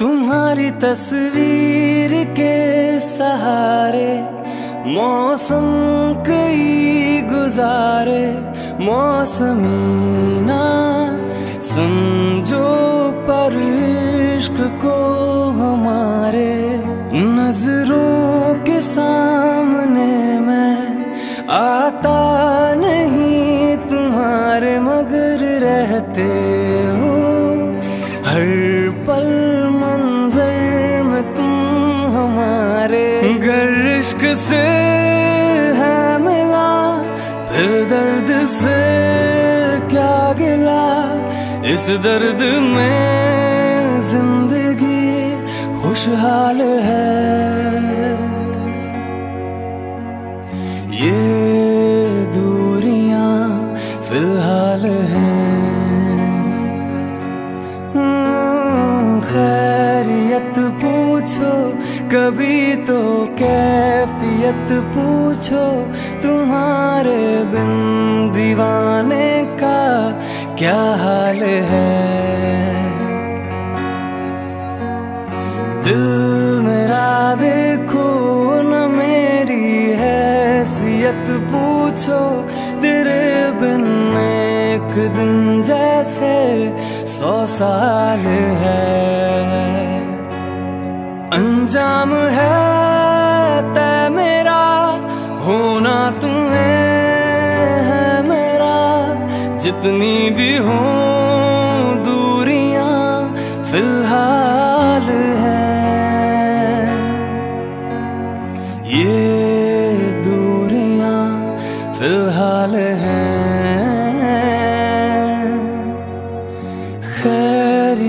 तुम्हारी तस्वीर के सहारे, मौसम कई गुजारे, मौसमी ना समझो पर इश्क को हमारे। नज़रों के सामने मैं आता नहीं तुम्हारे मगर रहते हो, हर पल हमारे गर इश्क से है मिला फिर दर्द से क्या गिला? इस दर्द में ज़िंदगी खुशहाल है। ये दूरियाँ फ़िलहाल हैं। हम्म, खैरियत पूछो, कभी तो कैफियत पूछो, तुम्हारे बिन दीवाने का क्या हाल है? दिल मेरा देखो, न मेरी हैसियत पूछो, तेरे बिन एक दिन जैसे सौ साल है। अंजाम है तय मेरा, होना तुम्हें है मेरा। जितनी भी हो दूरियाँ फ़िलहाल है। ये दूरियाँ फ़िलहाल हैं।